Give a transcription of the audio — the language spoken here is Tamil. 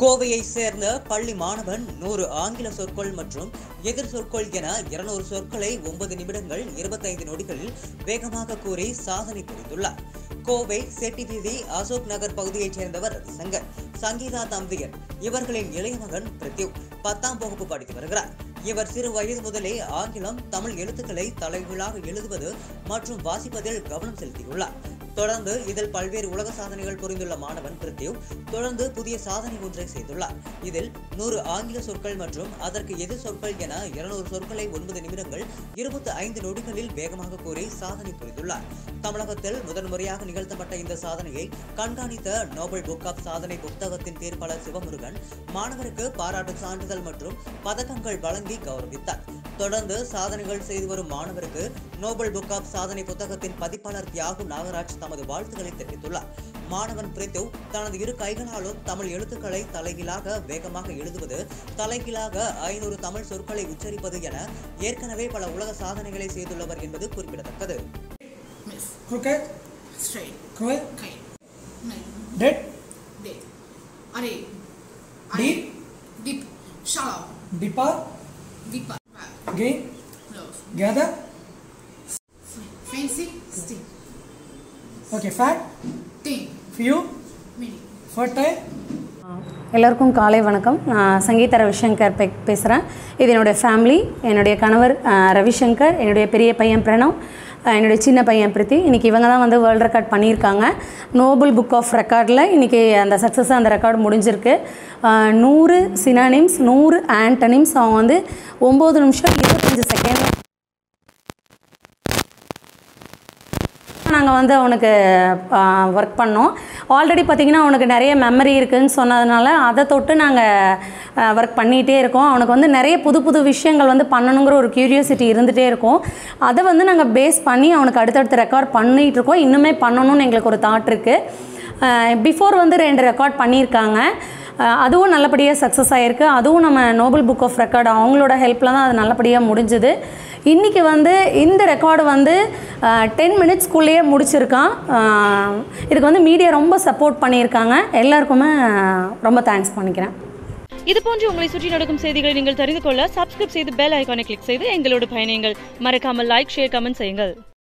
கோவையை சேர்ந்த பள்ளி மாணவன் நூறு ஆங்கில சொற்கள் மற்றும் எதிர் சொற்கள் என இருநூறு சொற்களை ஒன்பது நிமிடங்கள் இருபத்தைந்து நொடிகளில் வேகமாக கூறி சாதனை புரிந்துள்ளார் கோவை செட்டி வீதி அசோக் நகர் பகுதியைச் சேர்ந்தவர் சங்கர் சங்கீதா தம்பியர் இவர்களின் இளைய மகன் பிரித்யூ பத்தாம் வகுப்பு படித்து வருகிறார். இவர் சிறு வயது முதலே ஆங்கிலம் தமிழ் எழுத்துக்களை தலைகளாக எழுதுவது மற்றும் வாசிப்பதில் கவனம் செலுத்தியுள்ளார். தொடர்ந்து இதில் பல்வேறு உலக சாதனைகள் புரிந்துள்ள மாணவன் பிரித்யூ தொடர்ந்து புதிய சாதனை ஒன்றை செய்துள்ளார். இதில் நூறு ஆங்கில சொற்கள் மற்றும் அதற்கு எதிர் சொற்கள் என இருநூறு சொற்களை ஒன்பது நிமிடங்கள் இருபத்தி ஐந்து நொடிகளில் வேகமாக கூறி சாதனை புரிந்துள்ளார். தமிழகத்தில் முதன்முறையாக நிகழ்த்தப்பட்ட இந்த சாதனையை கண்காணித்த நோபல் புக் ஆப் சாதனை புத்தகத்தின் தீர்ப்பாளர் சிவமுருகன் மாணவருக்கு பாராட்டு சான்றிதழ் மற்றும் பதக்கங்கள் வழங்கி கௌரவித்தார். தொடர்ந்து சாதனைகள் செய்து வரும் மாணவருக்கு நோபல் புக் ஆப் சாதனை புத்தகத்தின் பதிப்பாளர் தியாகு நாகராஜ் தமது வாழ்த்துக்களை தெரிவித்துள்ளார் மாணவன் பிரித்து தனது இரு கைகளாலும் தமிழ் எழுத்துக்களை தலைகீழாக வேகமாக எழுதுவது தலைகீழாக ஐநூறு தமிழ் சொற்களை உச்சரிப்பது என ஏற்கனவே பல உலக சாதனைகளை செய்துள்ளவர் என்பது குறிப்பிடத்தக்கது depart, gain, gather, Fancy. Stick. Okay, fat, Thing. few, Mini. fertile, எல்லாருக்கும் காலை வணக்கம். நான் சங்கீதா ரவிசங்கர் பே பேசுகிறேன் இது என்னுடைய ஃபேமிலி என்னுடைய கணவர் ரவிசங்கர் என்னுடைய பெரிய பையன் பிரணவ் என்னுடைய சின்ன பையன் பிரித்தி. இன்றைக்கி இவங்க தான் வந்து வேர்ல்டு ரெக்கார்ட் பண்ணியிருக்காங்க. நோபல் புக் ஆஃப் ரெக்கார்டில் இன்றைக்கி அந்த சக்ஸஸ் அந்த ரெக்கார்டு முடிஞ்சிருக்கு. நூறு சினானிம்ஸ் நூறு ஆன்டனிம்ஸ் அவங்க வந்து ஒம்பது நிமிஷம் இருபத்தஞ்சி செகண்ட் நாங்கள் வந்து அவனுக்கு ஒர்க் பண்ணோம். ஆல்ரெடி பார்த்திங்கன்னா அவனுக்கு நிறைய மெமரி இருக்குதுன்னு சொன்னதுனால அதை தொட்டு நாங்கள் ஒர்க் பண்ணிகிட்டே இருக்கோம். அவனுக்கு வந்து நிறைய புது புது விஷயங்கள் வந்து பண்ணணுங்கிற ஒரு க்யூரியாசிட்டி இருந்துகிட்டே இருக்கும். அதை வந்து நாங்கள் பேஸ் பண்ணி அவனுக்கு அடுத்தடுத்து ரெக்கார்ட் பண்ணிகிட்டு இருக்கோம். இன்னுமே பண்ணணும்னு எங்களுக்கு ஒரு தாட் இருக்குது பிஃபோர் வந்து ரெண்டு ரெக்கார்ட் பண்ணியிருக்காங்க. அதுவும் நல்லபடியாக சக்ஸஸ் ஆகிருக்கு அதுவும் நம்ம நோபல் புக் ஆஃப் ரெக்கார்டு அவங்களோட ஹெல்ப்பில் தான் அது நல்லபடியாக முடிஞ்சுது. இன்றைக்கி வந்து இந்த ரெக்கார்டு வந்து டென் மினிட்ஸ்க்குள்ளேயே முடிச்சிருக்கான். இதுக்கு வந்து மீடியா ரொம்ப சப்போர்ட் பண்ணியிருக்காங்க. எல்லாருக்குமே ரொம்ப தேங்க்ஸ் பண்ணிக்கிறேன். இது போன்று உங்களை சுற்றி நடக்கும் செய்திகளை நீங்கள் தெரிந்து கொள்ள சப்ஸ்கிரைப் செய்து பெல் ஐக்கானை கிளிக் செய்து எங்களோட பயணியுங்கள். மறக்காமல் லைக் ஷேர் கமெண்ட் செய்யுங்கள்.